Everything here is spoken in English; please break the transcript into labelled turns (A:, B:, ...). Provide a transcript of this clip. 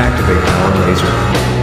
A: Activate power laser.